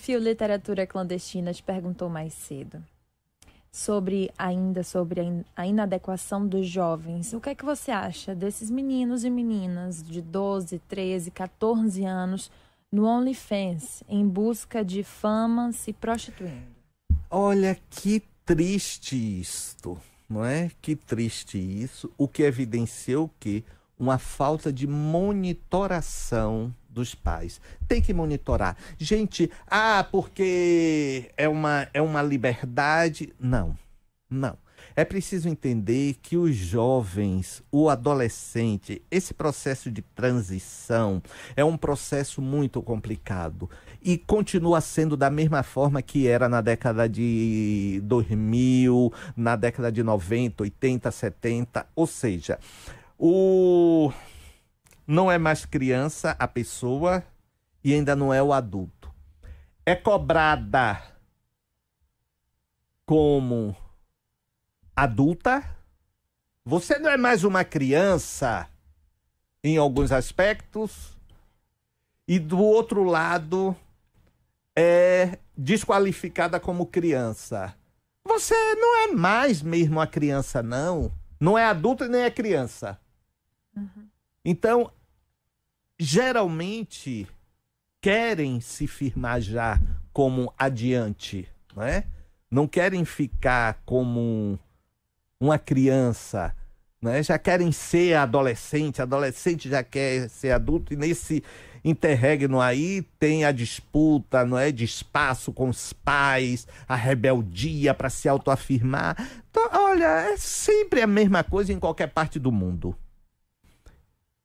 Fio Literatura Clandestina te perguntou mais cedo sobre ainda sobre a inadequação dos jovens. O que é que você acha desses meninos e meninas de 12, 13, 14 anos no OnlyFans em busca de fama se prostituindo? Olha que triste isto, não é? Que triste isso, o que evidencia o quê? Uma falta de monitoração dos pais. Tem que monitorar. Gente, ah, porque é uma, é uma liberdade. Não, não. É preciso entender que os jovens, o adolescente, esse processo de transição é um processo muito complicado e continua sendo da mesma forma que era na década de 2000, na década de 90, 80, 70, ou seja, o não é mais criança a pessoa e ainda não é o adulto. É cobrada como adulta. Você não é mais uma criança em alguns aspectos. E do outro lado, é desqualificada como criança. Você não é mais mesmo a criança, não. Não é adulta nem é criança. Uhum. Então, geralmente querem se firmar já como adiante, não é? Não querem ficar como uma criança, né? já querem ser adolescente, adolescente já quer ser adulto, e nesse interregno aí tem a disputa, não é, de espaço com os pais, a rebeldia para se autoafirmar. Então, olha, é sempre a mesma coisa em qualquer parte do mundo.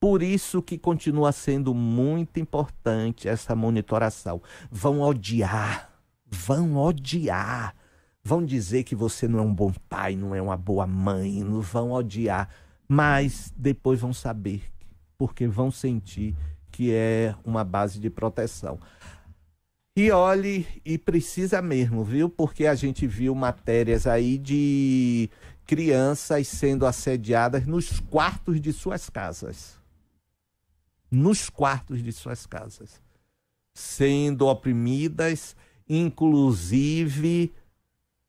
Por isso que continua sendo muito importante essa monitoração. Vão odiar, vão odiar. Vão dizer que você não é um bom pai, não é uma boa mãe, não vão odiar, mas depois vão saber, porque vão sentir que é uma base de proteção. E olhe, e precisa mesmo, viu? Porque a gente viu matérias aí de crianças sendo assediadas nos quartos de suas casas nos quartos de suas casas, sendo oprimidas, inclusive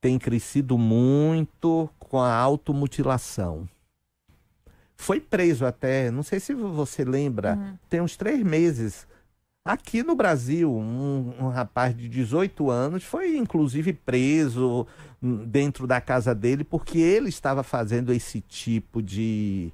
tem crescido muito com a automutilação. Foi preso até, não sei se você lembra, uhum. tem uns três meses. Aqui no Brasil, um, um, rapaz de 18 anos foi inclusive preso dentro da casa dele porque ele estava fazendo esse tipo de,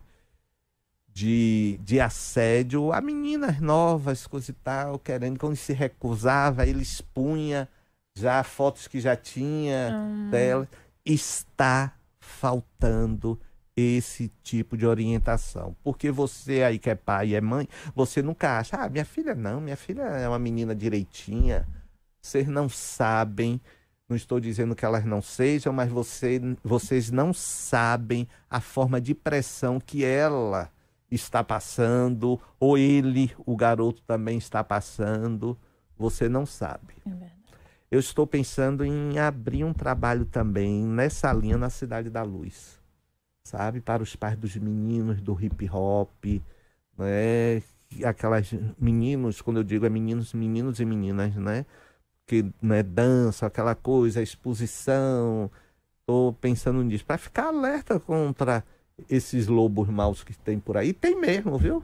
de, de assédio a meninas novas, coisa e tal, querendo, quando se recusava, ele expunha já fotos que já tinha hum. dela. Está faltando esse tipo de orientação. Porque você aí que é pai e é mãe, você nunca acha, ah, minha filha não, minha filha é uma menina direitinha. Vocês não sabem, não estou dizendo que elas não sejam, mas você, vocês não sabem a forma de pressão que ela está passando, ou ele, o garoto, também está passando, você não sabe. É eu estou pensando em abrir um trabalho também nessa linha na Cidade da Luz, sabe? Para os pais dos meninos do hip hop, né? Aquelas meninos, quando eu digo é meninos, meninos e meninas, né? Que né, dança, aquela coisa, exposição. Estou pensando nisso, para ficar alerta contra esses lobos maus que tem por aí. Tem mesmo, viu?